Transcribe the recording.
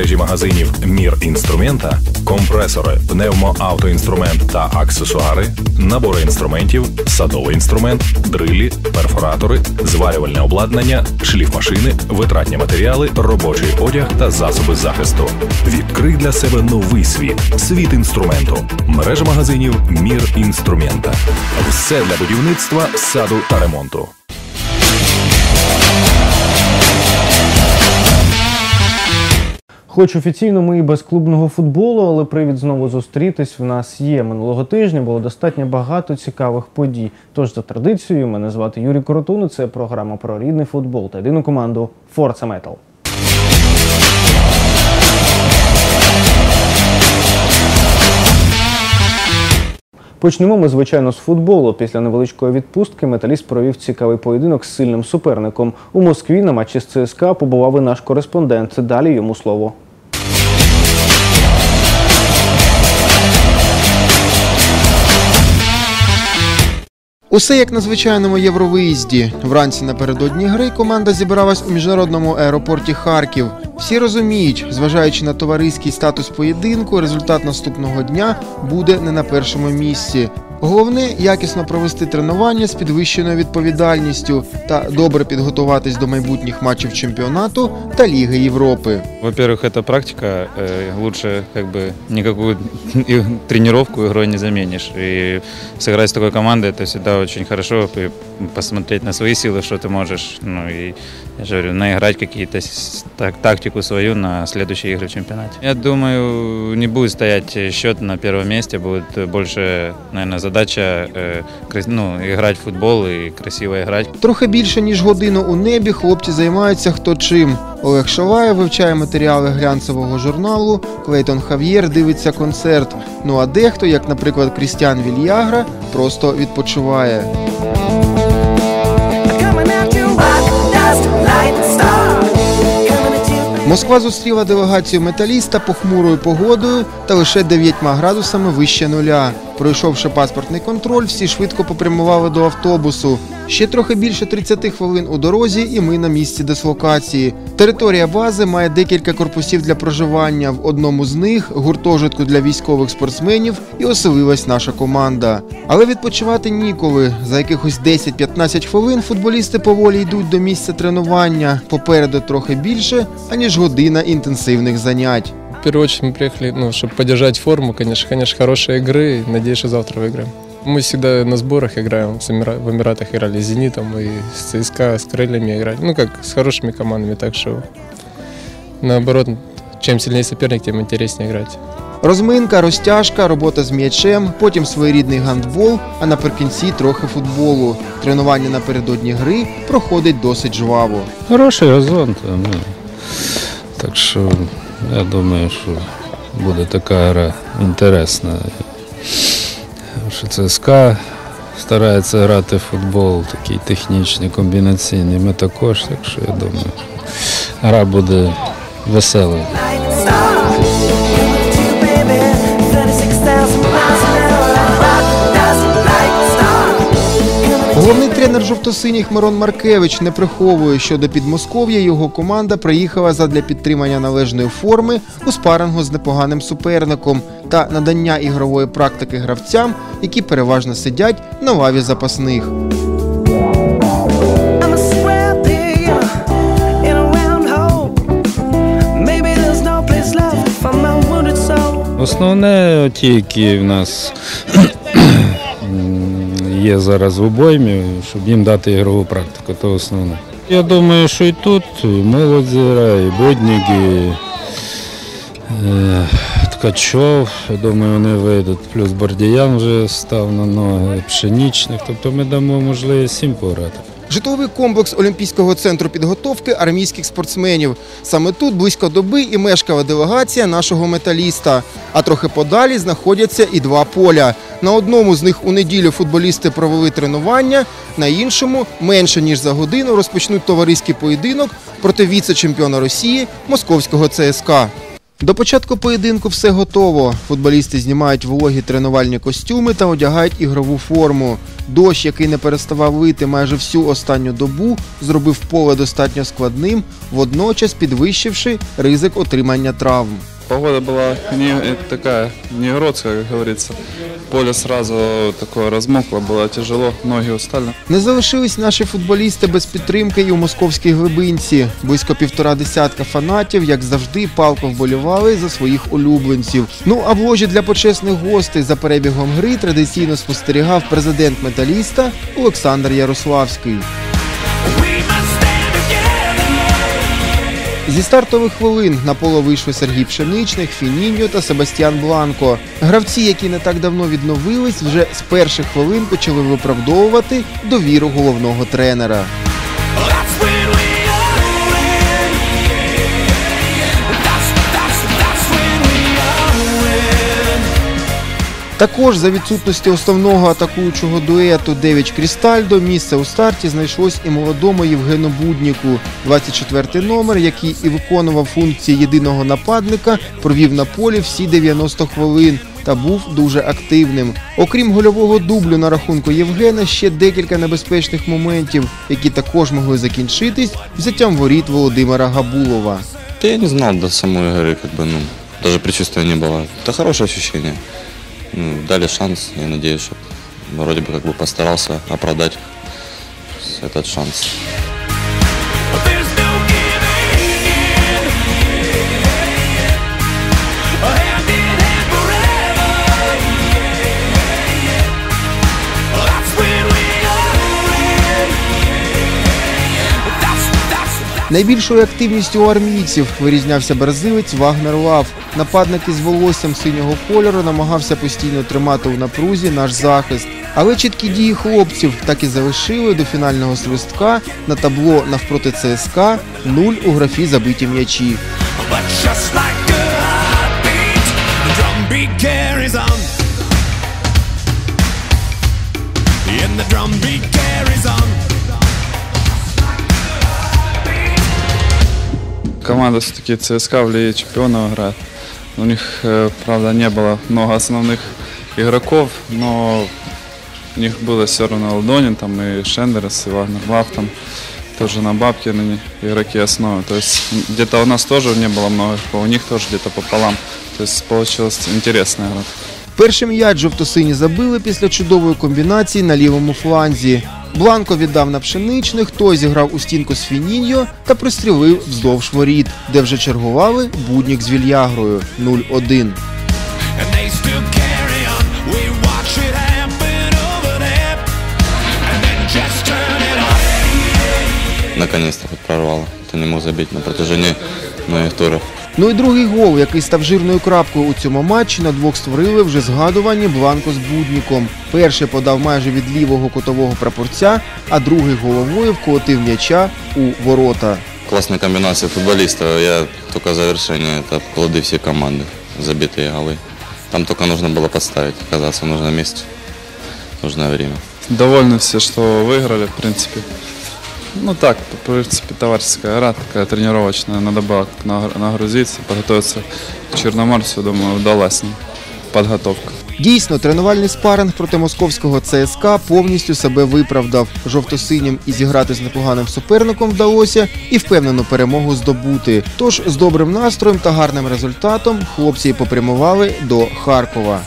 магазинів Мір інструмента, компресори, пневмоавтоінструмент та аксесуари, набори інструментів, садовий інструмент, дрилі, перфоратори, зварювальне обладнання, шліфмашини, витратні матеріали, робочий одяг та засоби захисту. Відкрий для себе новий світ світ інструменту. Мережа магазинів Мір інструмента. Все для будівництва, саду та ремонту. Хоч офіційно ми і без клубного футболу, але привід знову зустрітись в нас є. Минулого тижня було достатньо багато цікавих подій. Тож за традицією, мене звати Юрій Коротун. Це програма про рідний футбол та єдину команду Forza Metal. Почнемо ми, звичайно, з футболу. Після невеличкої відпустки металіст провів цікавий поєдинок з сильним суперником. У Москві на матчі з ЦСКА побував і наш кореспондент. Далі йому слово. Усе як на звичайному євровиїзді. Вранці напередодні гри команда зібралась у міжнародному аеропорті Харків. Всі розуміють, зважаючи на товариський статус поєдинку, результат наступного дня буде не на першому місці. Головне якісно провести тренування з підвищеною відповідальністю та добре підготуватись до майбутніх матчів чемпіонату та Ліги Європи. Во-первых, это практика. э, Лучше как бы никакую и тренировку игрой не заменишь. И сыграть с такой командой это всегда очень хорошо. и Посмотреть на свои силы, что ты можешь. Ну и я же говорю, наиграть какие-то с- так, тактику свою на следующие игры в чемпионате. Я думаю, не будет стоять счет на первом месте. Будет больше, наверное, задача крас- ну, играть в футбол и красиво играть. Трохи більше ніж годину у небі хлопці займаються хто чим. Олег Шалаєв вивчає матеріали глянцевого журналу. Клейтон Хав'єр дивиться концерт. Ну а дехто, як, наприклад, Крістіан Вільягра, просто відпочиває. Москва зустріла делегацію металіста похмурою погодою та лише 9 градусами вище нуля. Пройшовши паспортний контроль, всі швидко попрямували до автобусу. Ще трохи більше 30 хвилин у дорозі, і ми на місці дислокації. Територія бази має декілька корпусів для проживання. В одному з них гуртожитку для військових спортсменів і оселилась наша команда. Але відпочивати ніколи. За якихось 10-15 хвилин футболісти поволі йдуть до місця тренування. Попереду трохи більше, аніж година інтенсивних занять В первую очередь мы приехали, ну, чтобы поддержать форму, конечно, конечно, хорошие игры. Надеюсь, что завтра выиграем. Мы всегда на сборах играем, с Эмира- в Эмиратах играли с «Зенитом» и с ЦСКА, с «Крыльями» играли. Ну, как с хорошими командами, так что наоборот, чем сильнее соперник, тем интереснее играть. Розминка, розтяжка, робота з м'ячем, потім своєрідний гандбол, а наприкінці трохи футболу. Тренування напередодні гри проходить досить жваво. Хороший газон, там, ну, так що я думаю, що буде така гра інтересна. Що ЦСКА старається грати в футбол, такий технічний, комбінаційний. Ми також, так що я думаю, гра буде веселою. Головний тренер жовтосиніх Мирон Маркевич не приховує, що до Підмосков'я його команда приїхала задля підтримання належної форми у спарингу з непоганим суперником та надання ігрової практики гравцям, які переважно сидять на лаві запасних. Основне, ті, які в нас є зараз в обоймі, щоб їм дати ігрову практику, то основне. Я думаю, що і тут і молодь зіграє, і Боднік, і е, Ткачов. Я думаю, вони вийдуть. Плюс Бардіян вже став на ноги, пшенічних. Тобто ми дамо можливість всім пограти. Житловий комплекс Олімпійського центру підготовки армійських спортсменів. Саме тут близько доби і мешкала делегація нашого металіста. А трохи подалі знаходяться і два поля. На одному з них у неділю футболісти провели тренування, на іншому менше ніж за годину розпочнуть товариський поєдинок проти віце-чемпіона Росії московського ЦСКА. До початку поєдинку все готово. Футболісти знімають вологі тренувальні костюми та одягають ігрову форму. Дощ, який не переставав вийти майже всю останню добу, зробив поле достатньо складним, водночас підвищивши ризик отримання травм. Погода была не э, такая, не гродская, как говорится. Поле сразу такое размокло, было тяжело, ноги устали. Не залишились наші футболісти без підтримки і у московській глибинці. Близько півтора десятка фанатів, як завжди, палко вболівали за своїх улюбленців. Ну а в ложі для почесних гостей за перебігом гри традиційно спостерігав президент металіста Олександр Ярославський. Зі стартових хвилин на поле вийшли Сергій Пшеничник, Фініньо та Себастьян Бланко. Гравці, які не так давно відновились, вже з перших хвилин почали виправдовувати довіру головного тренера. Також за відсутності основного атакуючого дуету Девіч Крістальдо місце у старті знайшлось і молодому Євгену Будніку. 24-й номер, який і виконував функції єдиного нападника, провів на полі всі 90 хвилин та був дуже активним. Окрім гольового дублю на рахунку Євгена, ще декілька небезпечних моментів, які також могли закінчитись взяттям воріт Володимира Габулова. Да я не знал до самой игры, как бы, ну, даже предчувствия не было. Это хорошее ощущение. Ну, дали шанс, я надеюсь, что вроде бы как бы постарался оправдать этот шанс. Найбільшою активністю у армійців вирізнявся бразилець Вагнер Лав. Нападник із волоссям синього кольору намагався постійно тримати у напрузі наш захист. Але чіткі дії хлопців так і залишили до фінального свистка на табло навпроти ЦСКА 0 у графі забиті м'ячі. And the drum beat carries on. Команда все-таки ЦСКА в Лиге Чемпионов играет. У них, э, правда, не было много основных игроков, но у них было все равно Алдонин, там и Шендерс, и Вагнер Лав, там тоже на бабке на игроки основы. То есть м, где-то у нас тоже не было много игроков, у них тоже где-то пополам. То есть получилась интересная игра. Перший м'яч жовто-сині забили після чудової комбінації на лівому фланзі. Бланко віддав на пшеничних, той зіграв у стінку з Фініньо та пристрілив вздовж воріт, де вже чергували буднік з Вільягрою 0-1. And they still carry on. We watch it happen over there. And then just turn it on. Наконец-то хоть прорвало. Ты не мог забить на протяжении многих туров. Ну і другий гол, який став жирною крапкою у цьому матчі, на двох створили вже згадувані Бланко з Будніком. Перший подав майже від лівого кутового прапорця, а другий головою вколотив м'яча у ворота. Классная комбинация футболистов. Я только завершение. Это плоды всей команды. Забитые голы. Там только нужно было подставить, оказаться в нужном месте. Нужное время. Довольны все, что выиграли, в принципе. Ну так, в принципе, товарищеская игра, такая тренировочная. Надо было нагр- нагрузиться, подготовиться к Черноморцу. Думаю, удалась нам подготовка. Дійсно, тренувальний спаринг проти московського ЦСКА повністю себе виправдав. Жовто-синім і зіграти з непоганим суперником вдалося, і впевнену перемогу здобути. Тож з добрим настроєм та гарним результатом хлопці попрямували до Харкова.